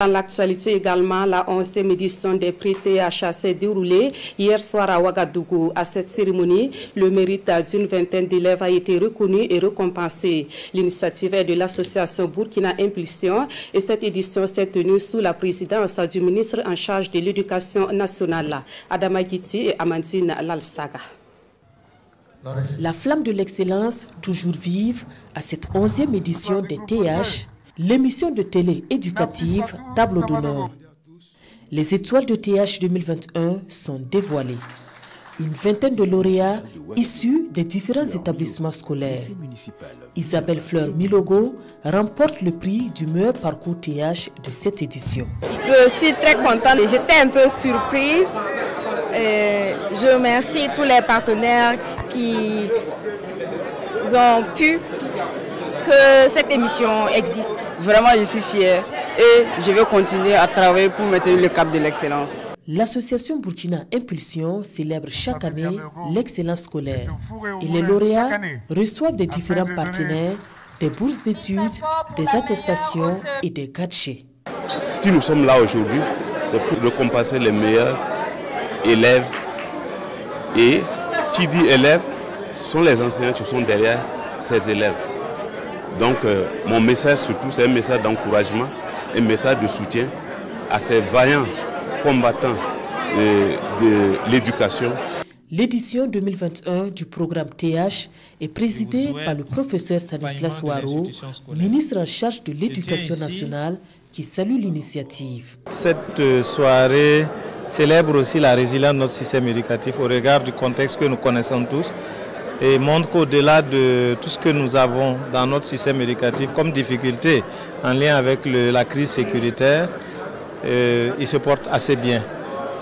Dans l'actualité également, la 11e édition des prix TH s'est déroulée hier soir à Ouagadougou. À cette cérémonie, le mérite d'une vingtaine d'élèves a été reconnu et récompensé. L'initiative est de l'association Burkina Impulsion et cette édition s'est tenue sous la présidence du ministre en charge de l'éducation nationale, Adama Giti et Amandine Lalsaga. La flamme de l'excellence, toujours vive, à cette 11e édition des TH, l'émission de télé éducative Tableau d'honneur. Les étoiles de TH 2021 sont dévoilées. Une vingtaine de lauréats issus des différents établissements scolaires. Isabelle Fleur Milogo remporte le prix du meilleur parcours TH de cette édition. Je suis très contente. J'étais un peu surprise. je remercie tous les partenaires qui ont pu que cette émission existe. Vraiment, je suis fier et je vais continuer à travailler pour maintenir le cap de l'excellence. L'association Burkina Impulsion célèbre chaque année l'excellence scolaire et les lauréats reçoivent des différents partenaires des bourses d'études, des attestations et des gadgets. Si nous sommes là aujourd'hui, c'est pour récompenser les meilleurs élèves et qui dit élèves, ce sont les enseignants qui sont derrière ces élèves. Donc euh, mon message surtout, c'est un message d'encouragement, un message de soutien à ces vaillants combattants de, de l'éducation. L'édition 2021 du programme TH est présidée par le professeur Stanislas Ouaro, ministre en charge de l'éducation nationale, qui salue l'initiative. Cette soirée célèbre aussi la résilience de notre système éducatif au regard du contexte que nous connaissons tous et montre qu'au-delà de tout ce que nous avons dans notre système éducatif comme difficulté en lien avec la crise sécuritaire, euh, il se porte assez bien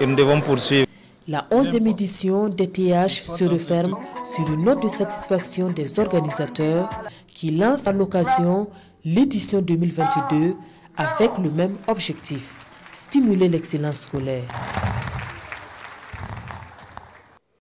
et nous devons poursuivre. La 11e édition des TH se referme sur une note de satisfaction des organisateurs qui lancent à l'occasion l'édition 2022 avec le même objectif, stimuler l'excellence scolaire.